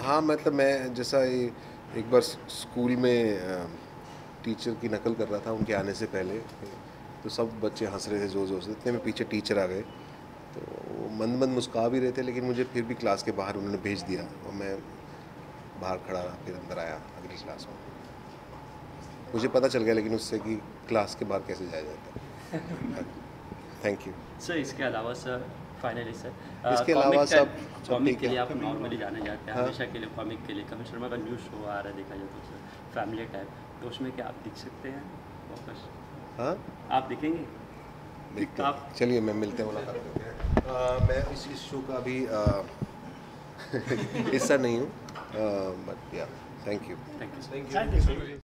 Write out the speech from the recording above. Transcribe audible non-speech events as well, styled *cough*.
हाँ मतलब मैं जैसा एक बार स्कूल में टीचर की नकल कर रहा था उनके आने से पहले तो सब बच्चे हंस रहे थे ज़ोर ज़ोर से। इतने में पीछे टीचर आ गए। तो वो मंद मंद मुस्का भी रहे थे लेकिन मुझे फिर भी क्लास के बाहर उन्होंने भेज दिया और मैं बाहर खड़ा रहा फिर अंदर आया अगली क्लास में। मुझे पता चल गया लेकिन उससे कि क्लास के बाहर कैसे जाया जाता है। *laughs* थैंक यू सर इसके अलावा सर फाइनली सर इसके अलावा सब- कॉमिक के लिए आप नॉर्मली जाने जाते हैं हाँ। हमेशा के लिए कॉमिक के लिए। कपिल शर्मा का न्यू शो आ रहा है देखा जाए तो सर फैमिली टाइप तो उसमें क्या आप दिख सकते हैं? वापस हाँ? आप दिखेंगे? देखते आप- चलिए मैं मिलते हैं मुलाकात करते हैं। *laughs* मैं इस इस शो का अभी अ, *laughs* हिस्सा नहीं हूँ। But yeah thank you thank you Thank you.